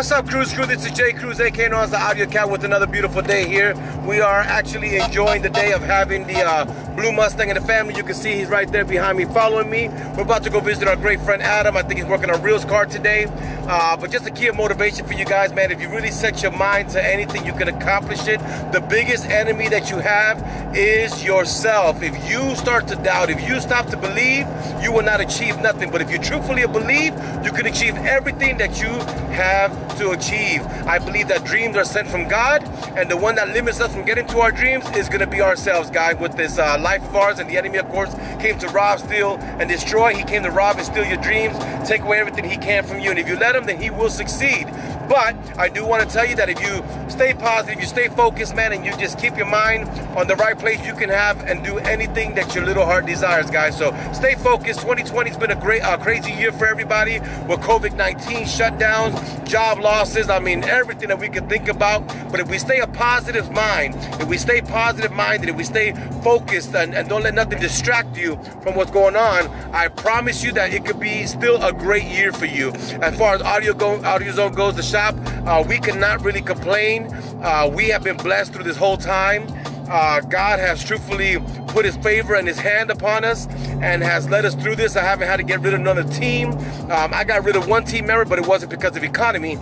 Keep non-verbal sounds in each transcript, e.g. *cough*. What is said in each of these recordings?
What's up, Cruz Crew? This is Jay Cruz, aka known the Audio Cat, with another beautiful day here. We are actually enjoying the day of having the uh, Blue Mustang in the family. You can see he's right there behind me following me. We're about to go visit our great friend Adam. I think he's working on Real's car today. Uh, but just a key of motivation for you guys, man. If you really set your mind to anything, you can accomplish it. The biggest enemy that you have is yourself. If you start to doubt, if you stop to believe, you will not achieve nothing. But if you truthfully believe, you can achieve everything that you have to achieve. I believe that dreams are sent from God, and the one that limits us from getting to our dreams is going to be ourselves, guys. With this uh, life of ours, and the enemy, of course, came to rob, steal, and destroy. He came to rob and steal your dreams, take away everything he can from you. And if you let him, then he will succeed. But I do want to tell you that if you stay positive, you stay focused, man, and you just keep your mind on the right place, you can have and do anything that your little heart desires, guys. So stay focused. 2020 has been a great, uh, crazy year for everybody with COVID-19 shutdowns, job losses. I mean, everything that we could think about. But if we stay a positive mind, if we stay positive minded, if we stay focused and, and don't let nothing distract you from what's going on, I promise you that it could be still a great year for you. As far as audio go, audio zone goes, the shop, uh, we cannot really complain. Uh, we have been blessed through this whole time. Uh, God has truthfully put his favor and his hand upon us and has led us through this. I haven't had to get rid of another team. Um, I got rid of one team member, but it wasn't because of economy.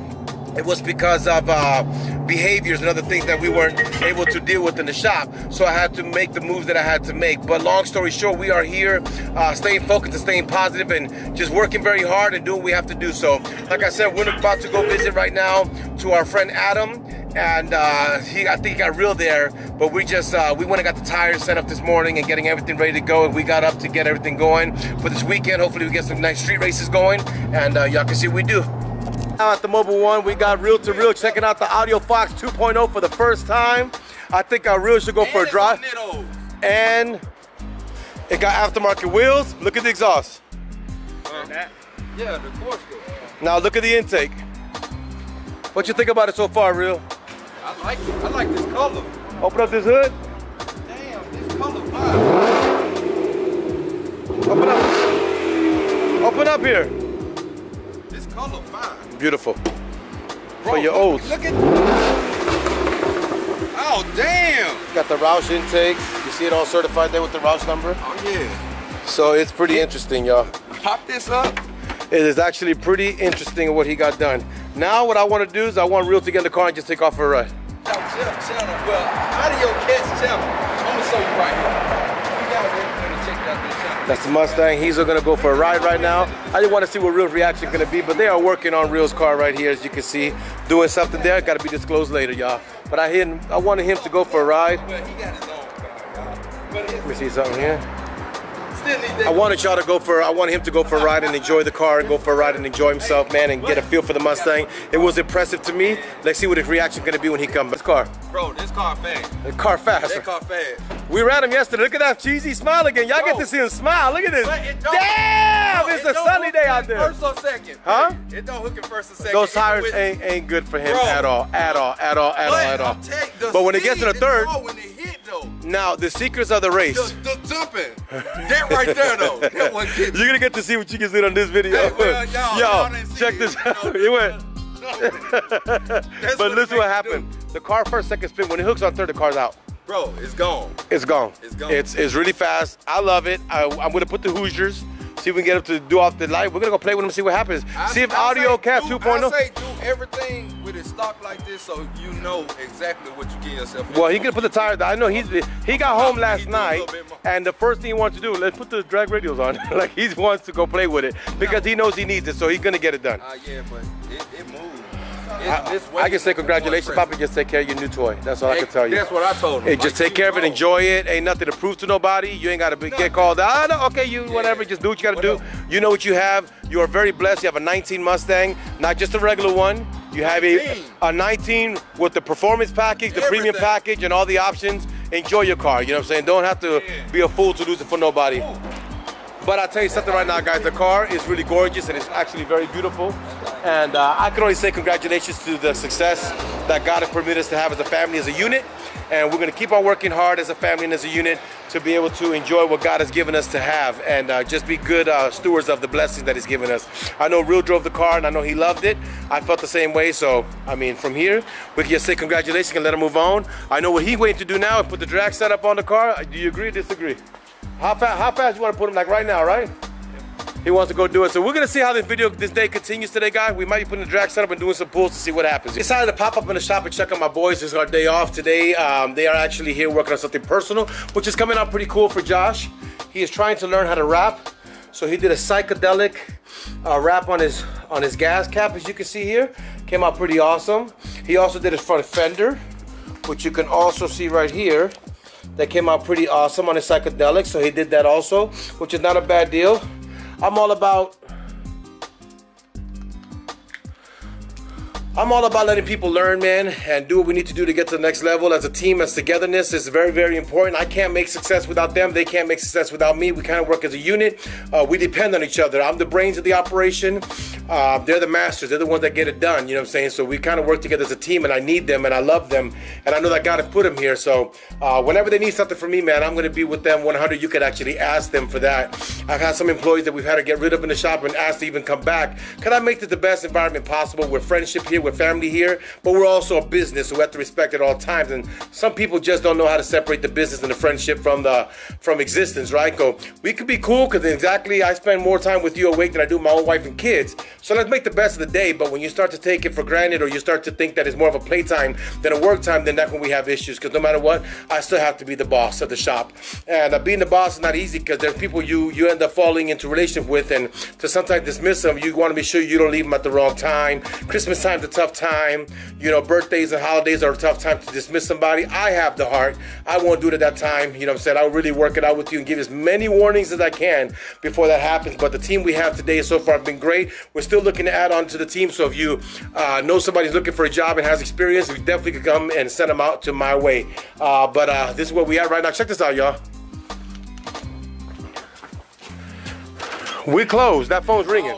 It was because of uh, behaviors and other things that we weren't able to deal with in the shop. So I had to make the moves that I had to make. But long story short, we are here uh, staying focused and staying positive and just working very hard and doing what we have to do. So, like I said, we're about to go visit right now to our friend Adam and uh, he I think he got real there. But we just uh, we went and got the tires set up this morning and getting everything ready to go. And we got up to get everything going for this weekend. Hopefully we get some nice street races going, and uh, y'all can see what we do. Now at the Mobile One, we got Real to Real checking out the Audio Fox 2.0 for the first time. I think our Real should go for a drive. And it got aftermarket wheels. Look at the exhaust. Yeah, the course go. Now look at the intake. What you think about it so far, Real? I like it. I like this color. Open up this hood. Damn, this color fine. Open up. Open up here. This color. Beautiful. Bro, For your look, O's. Look at. Oh damn. Got the Roush intake. You see it all certified there with the Roush number. Oh yeah. So it's pretty interesting, y'all. Pop this up. It is actually pretty interesting what he got done. Now what I want to do is I want Real to get in the car and just take off for a ride. Now, Jeff channel. Well, Audio Cats channel. I'm gonna show you right here. That's the Mustang. He's gonna go for a ride right now. I just want to see what Real's reaction gonna be, but they are working on Real's car right here, as you can see, doing something there. Got to be disclosed later, y'all. But I hit, I wanted him to go for a ride. Let me see something here. Still need that. I wanted y'all to go for, I wanted him to go for a ride and enjoy the car and go for a ride and enjoy himself, man, and get a feel for the Mustang. It was impressive to me. Let's see what his reaction gonna be when he comes. This car, Bro, this car fast. the car fast. That car fast. We ran him yesterday. Look at that cheesy smile again. Y'all get to see him smile. Look at this. It Damn! Bro, It's it a sunny day out there. First or second. Huh? It don't hook in first or second. Those tires with- ain't ain't good for him Bro. at all, at all, at all, at all, at all. I'm telling you, the But when it gets to the third, is all when it hit though. now the secrets of the race. The, the jumping. that right there though. That one *laughs* You're gonna get to see what you can see on this video. Hey, well, *laughs* y'all- check this out. It went. *laughs* But listen what happened. The car first second spin when it hooks on third, the car's out. Bro, it's gone. It's gone. It's gone. It's, it's really fast. I love it. I, I'm gonna put the Hoosiers. See if we can get him to do off the light. We're gonna go play with them, see what happens. I- see if I Audio Cat 2.0. I say do everything with it stock like this so you know exactly what you get yourself Well, he gonna put the tires. I know he's he got home last night, little bit more. and the first thing he wants to do, let's put the drag radials on. *laughs* like he wants to go play with it because he knows he needs it, so he's gonna get it done. Uh, yeah, but it, it moves. I, I can say congratulations. Papa. Just take care of your new toy. That's all I can tell you. That's what I told him. Hey, just Like, take care of it, enjoy it. Ain't nothing to prove to nobody. You ain't gotta be, get called out. Ah, no, okay, you whatever. Just do what you gotta do. Whatever. You know what you have. You are very blessed. You have a 19 Mustang, not just a regular one. You have a, 19. a 19 with the performance package, the premium package, and all the options. Enjoy your car. You know what I'm saying? Don't have to Yeah. be a fool to lose it for nobody. But I'll tell you something right now, guys. The car is really gorgeous and it's actually very beautiful. And uh, I can only say congratulations to the success that God has permitted us to have as a family, as a unit. and we're gonna keep on working hard as a family and as a unit to be able to enjoy what God has given us to have and uh, just be good uh, stewards of the blessings that He's given us. I know Real drove the car and I know he loved it. I felt the same way. So, I mean, from here, we can just say congratulations and let him move on. I know what he's waiting to do now and put the drag setup on the car. Do you agree or disagree? How fast, how fast you want to put him like right now, right? He wants to go do it. So we're gonna see how this video, this day continues today, guys. We might be putting the drag setup and doing some pulls to see what happens. Decided to pop up in the shop and check on my boys. Is our day off today. Um, they are actually here working on something personal, which is coming out pretty cool for Josh. He is trying to learn how to wrap. So he did a psychedelic uh, wrap on his on his gas cap, as you can see here. Came out pretty awesome. He also did his front fender, which you can also see right here. That came out pretty awesome on his psychedelic. So he did that also, which is not a bad deal. I'm all about I'm all about letting people learn, man, and do what we need to do to get to the next level. As a team, as togetherness is very, very important. I can't make success without them. They can't make success without me. We kind of work as a unit. Uh, we depend on each other. I'm the brains of the operation. Uh, they're the masters. They're the ones that get it done. You know what I'm saying? So we kind of work together as a team, and I need them, and I love them, and I know that God has put them here. So uh, whenever they need something from me, man, I'm going to be with them 100. You could actually ask them for that. I've had some employees that we've had to get rid of in the shop and ask to even come back. Can I make this the best environment possible? With friendship here, family here, but we're also a business, so we have to respect at all times. And some people just don't know how to separate the business and the friendship from the from existence, right? Go, we could be cool because exactly I spend more time with you awake than I do my own wife and kids. So let's make the best of the day. But when you start to take it for granted, or you start to think that it's more of a playtime than a work time, then that's when we have issues. Because no matter what, I still have to be the boss of the shop, and uh, being the boss is not easy because there's people you you end up falling into relationship with, and to sometimes dismiss them, you want to be sure you don't leave them at the wrong time. Christmas time's a tough time. You know, birthdays and holidays are a tough time to dismiss somebody. I have the heart. I won't do it at that time. You know I'm saying? I'll really work it out with you and give as many warnings as I can before that happens. But the team we have today so far have been great. We're still looking to add on to the team. So if you uh, know somebody's looking for a job and has experience, we definitely could come and send them out to my way. Uh, but uh, this is where we at right now. Check this out, y'all. We closed. That phone's ringing.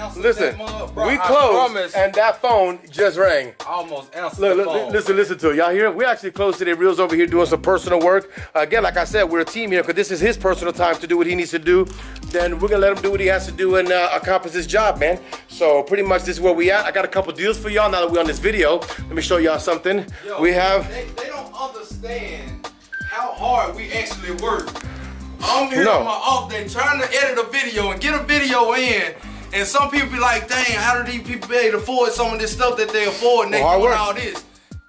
Answered Listen, mug, bro. we I closed, and that phone just rang. almost answered Look, the look, phone. listen, listen to it. Y'all hear? We actually closed today. Real's over here doing some personal work. again, like I said, we're a team here because this is his personal time to do what he needs to do. Then we're gonna let him do what he has to do and uh, accomplish his job, man. So pretty much this is where we at. I got a couple deals for y'all now that we're on this video. Let me show y'all something. Yo, we have. They, they don't understand how hard we actually work. I'm here No. on my off day trying to edit a video and get a video in. And some people be like, dang, how do these people be able to afford some of this stuff that they afford and they Well, hard doing work. all this?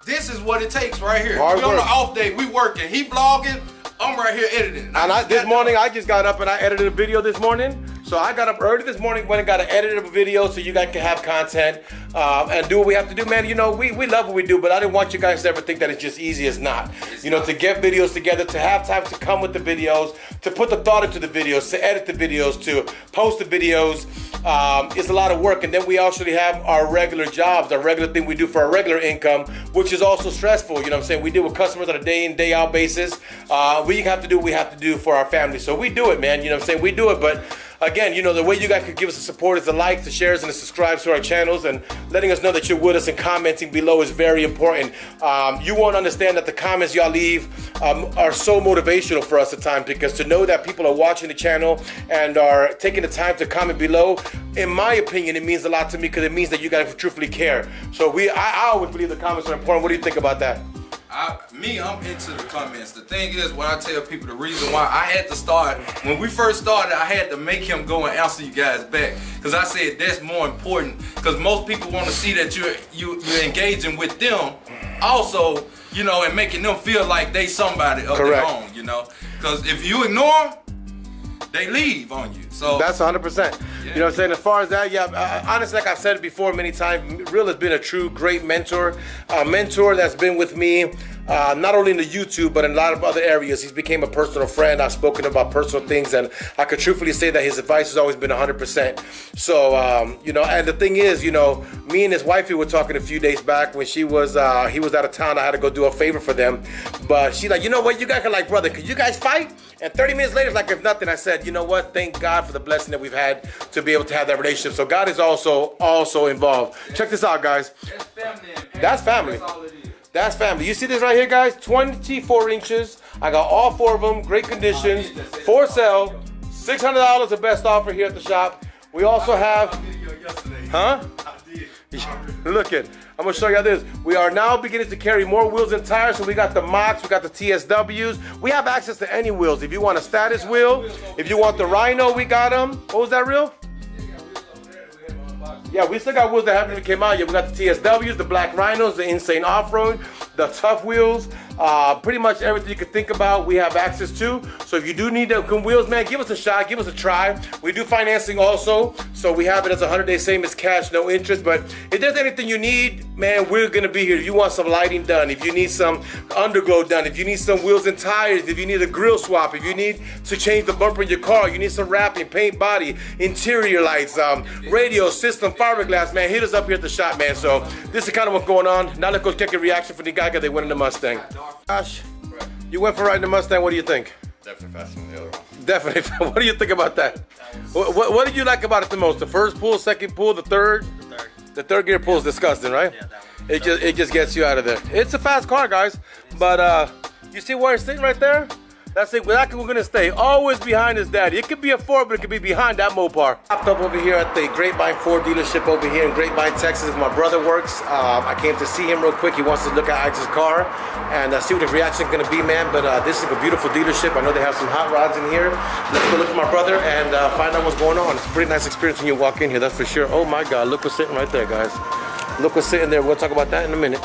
This is what it takes right here. Hard we on the off day, we working. He vlogging, I'm right here editing. And I, this morning. I just got up and I edited a video this morning. So I got up early this morning, went and got an edited video so you guys can have content um, and do what we have to do, man. You know, we, we love what we do, but I didn't want you guys to ever think that it's just easy. It's not. you know, to get videos together, to have time to come with the videos, to put the thought into the videos, to edit the videos, to post the videos. Um, it's a lot of work. And then we actually have our regular jobs, our regular thing we do for our regular income, which is also stressful. You know what I'm saying? We deal with customers on a day in, day out basis. Uh, we have to do what we have to do for our family. So we do it, man. You know what I'm saying? We do it, but again, you know, the way you guys could give us the support is the likes, the shares, and the subscribes to our channels, and letting us know that you're with us and commenting below is very important. Um, you won't understand that the comments y'all leave um, are so motivational for us at times because to know that people are watching the channel and are taking the time to comment below, in my opinion, it means a lot to me because it means that you guys truthfully care. So we, I, I always believe the comments are important. What do you think about that? I, me, I'm into the comments. The thing is, when I tell people the reason why I had to start, when we first started, I had to make him go and answer you guys back. Because I said that's more important. Because most people want to see that you're, you, you're engaging with them. Also, you know, and making them feel like they somebody of Correct. their own, you know. Because if you ignore them, they leave on you. So That's 100%. You know what I'm saying? As far as that, yeah, uh, honestly, like I've said before many times, Real has been a true great mentor. A mentor that's been with me, uh, not only in the YouTube, but in a lot of other areas. He's became a personal friend. I've spoken about personal things, and I could truthfully say that his advice has always been 100%. So, um, you know, and the thing is, you know, me and his wifey were talking a few days back when she was, uh, he was out of town. I had to go do a favor for them. But she's like, you know what? You guys are like, brother, could you guys fight? And 30 minutes later, like if nothing, I said, you know what? Thank God for the blessing that we've had to be able to have that relationship. So God is also also involved. Check this out, guys. that's family That's family. That's all it is. That's family. You see this right here, guys? 24 inches. I got all four of them. Great conditions. For sale. $600 the best offer here at the shop. We also have, huh? *laughs* Look at, I'm gonna show you this. We are now beginning to carry more wheels and tires. So we got the Mocs, we got the TSWs. We have access to any wheels. If you want a status wheel, if you want the Rhino, we got them. What was that real? Yeah, we still got wheels that haven't even came out yet. We got the TSWs, the Black Rhinos, the Insane Off-Road, the Tough Wheels, uh, pretty much everything you can think about we have access to. So if you do need the wheels, man, give us a shot, give us a try. We do financing also, so we have it as a 100 day same as cash, no interest. But if there's anything you need, man, we're gonna be here. If you want some lighting done, if you need some underglow done, if you need some wheels and tires, if you need a grill swap, if you need to change the bumper in your car, you need some wrapping, paint body, interior lights, um, radio system, fiberglass, man, hit us up here at the shop, man. So this is kind of what's going on. Now let's go check a reaction for the guy that they went in the Mustang. Josh, you went for riding the Mustang. What do you think? Definitely faster than the other one. Definitely. *laughs* What do you think about that? What, what, what did you like about it the most? The first pull, second pull, the third? The third. The third gear pull is disgusting, right? Yeah, that one. It just it just gets you out of there. It's a fast car, guys. But uh, you see where it's sitting right there? That's it. We're gonna stay. Always behind his daddy. It could be a Ford, but it could be behind that Mopar. Popped up over here at the Grapevine Ford dealership over here in Grapevine, Texas. My brother works. Um, I came to see him real quick. He wants to look at Isaac's car and uh, see what the reaction is gonna be, man. But uh, this is a beautiful dealership. I know they have some hot rods in here. Let's go look at my brother and uh, find out what's going on. It's a pretty nice experience when you walk in here. That's for sure. Oh my God! Look what's sitting right there, guys. Look what's sitting there. We'll talk about that in a minute.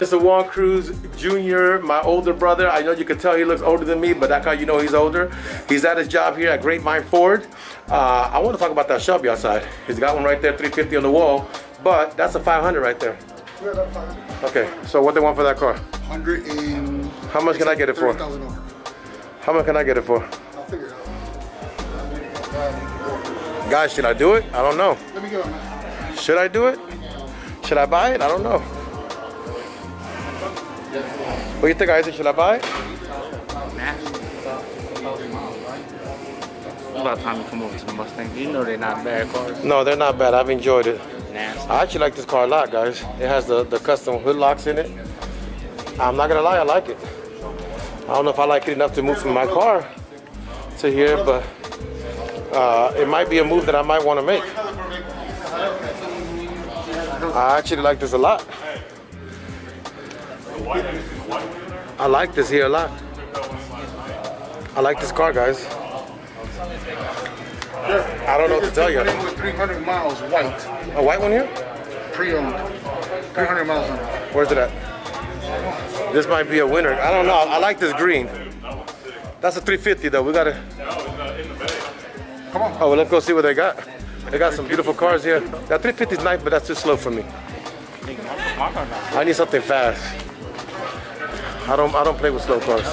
This is Juan Cruz Jr., my older brother. I know you can tell he looks older than me, but that's how you know he's older. He's at his job here at Grapevine Ford. Uh, I want to talk about that Shelby outside. He's got one right there, 350 on the wall, but that's a 500 right there. Yeah, that's fine. Okay, so what they want for that car? 100 and. How much can I get it for? 30,000 over. How much can I get it for? I'll figure it out. Guys, should I do it? I don't know. Let me get on that. Should I do it? Should I buy it? I don't know. What do you think, Isaac? Should I buy? About time you come over to the Mustang. You know they're not bad cars. No, they're not bad. I've enjoyed it. Nasty. I actually like this car a lot, guys. It has the, the custom hood locks in it. I'm not gonna lie, I like it. I don't know if I like it enough to move from my car to here, but uh, it might be a move that I might want to make. I actually like this a lot. I like this here a lot. I like this car, guys. I don't know what to tell you. Put in with 300 miles white, A white one here? pre-owned. 300 miles on it. Where's it at? This might be a winner. I don't know. I like this green. That's a 350 though. We gotta. Come on. Oh, well, let's go see what they got. They got some beautiful cars here. That 350 is nice, but that's too slow for me. My car not. I need something fast. I don't. I don't play with slow cars.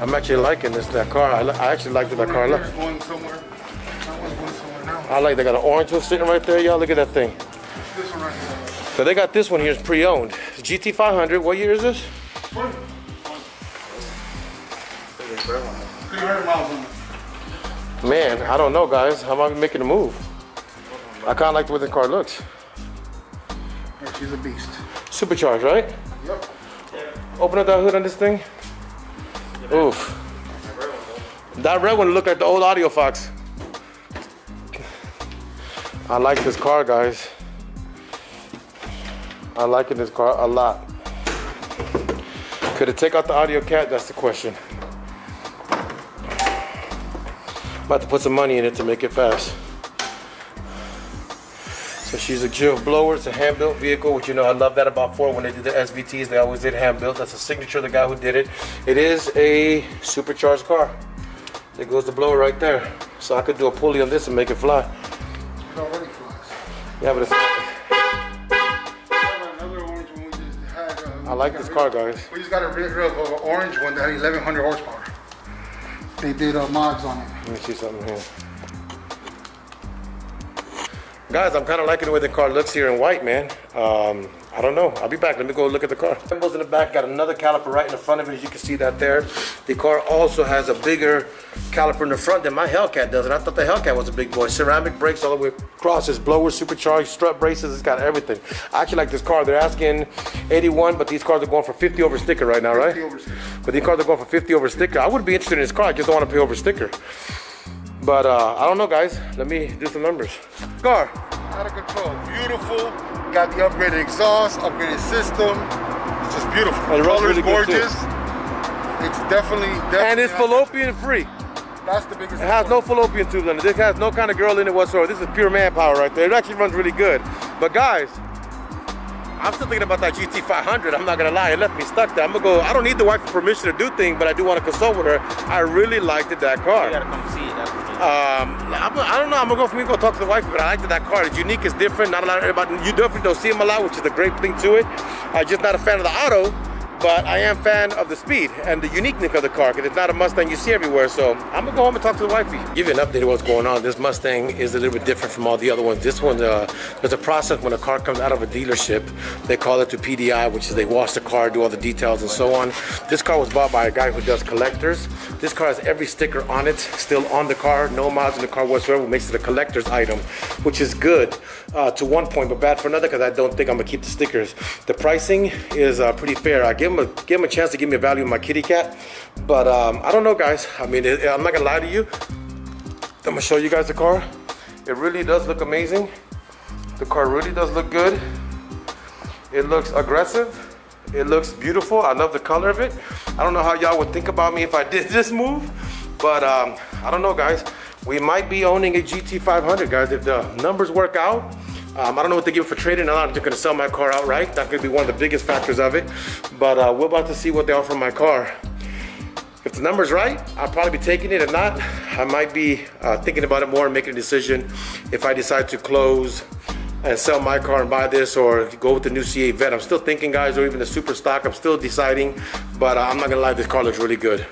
I'm actually liking this that car. I, I actually like that car. Look. I like. They got an orange one sitting right there, y'all. Look at that thing. So they got this one here. It's pre-owned. GT500. What year is this? 300 miles on. Man, I don't know, guys. How am I making a move? I kind of like the way the car looks. Yeah, she's a beast. Supercharged, right? Yep. Open up that hood on this thing. Oof. That red one looked like the old Audio Fox. I like this car, guys. I like this car a lot. Could it take out the audio cat? That's the question. I'm about to put some money in it to make it fast. She's a Jill blower. It's a hand-built vehicle, which you know I love that about Ford. When they did the SVTs, they always did hand-built. That's a signature of the guy who did it. It is a supercharged car. There goes the blower right there. So I could do a pulley on this and make it fly. It already flies. Yeah, but it's, have another orange one we just had. uh, I like this car, guys. We just got a rid of an orange one that had 1100 horsepower. They did uh, mods on it. Let me see something here. Guys, I'm kind of liking the way the car looks here in white, man. Um, I don't know. I'll be back. Let me go look at the car. Symbols in the back. Got another caliper right in the front of it. As you can see that there. The car also has a bigger caliper in the front than my Hellcat does. And I thought the Hellcat was a big boy. Ceramic brakes all the way across. It's blower, supercharged, strut braces. It's got everything. I actually like this car. They're asking 81, but these cars are going for 50 over sticker right now, right? 50 over sticker. But these cars are going for 50 over sticker. I would be interested in this car. I just don't want to pay over sticker. But uh, I don't know, guys. Let me do some numbers. Car. Out of control. Beautiful. Got the upgraded exhaust, upgraded system. It's just beautiful. And it runs Color's really good, gorgeous. It's definitely, definitely. And it's fallopian free. That's the biggest. It has no fallopian tubes in it. This has no kind of girl in it whatsoever. This is pure manpower right there. It actually runs really good. But guys, I'm still thinking about that GT500. I'm not gonna lie, it left me stuck there. I'm gonna go. I don't need the wife's permission to do things, but I do want to consult with her. I really liked it, that car. You gotta come see it. Um, I'm, I don't know. I'm gonna go for me go talk to the wife, but I liked that car. It's unique. It's different. Not a lot of everybody. You definitely don't see them a lot, which is a great thing to it. I'm just not a fan of the auto, but I am a fan of the speed and the uniqueness of the car because it's not a Mustang you see everywhere. So I'm gonna go home and talk to the wifey. Give you an update of what's going on. This Mustang is a little bit different from all the other ones. This one, uh, there's a process when a car comes out of a dealership. They call it to PDI, which is they wash the car, do all the details and so on. This car was bought by a guy who does collectors. This car has every sticker on it, still on the car, no miles in the car whatsoever, makes it a collector's item, which is good uh, to one point, but bad for another because I don't think I'm gonna keep the stickers. The pricing is uh, pretty fair. I give him a give him a chance to give me a value on my kitty cat, but um, I don't know, guys. I mean, it, I'm not gonna lie to you. I'm gonna show you guys the car. It really does look amazing. The car really does look good. It looks aggressive. It looks beautiful. I love the color of it. I don't know how y'all would think about me if I *laughs* did this move, but um, I don't know, guys. We might be owning a GT500, guys, if the numbers work out. Um, I don't know what they give for trading. I'm not just gonna sell my car outright. That could be one of the biggest factors of it. But uh, we're about to see what they offer my car. If the number's right, I'll probably be taking it. If not, I might be uh, thinking about it more and making a decision if I decide to close and sell my car and buy this or go with the new C8 Vette. I'm still thinking, guys, or even the Super Stock. I'm still deciding, but uh, I'm not gonna lie, this car looks really good.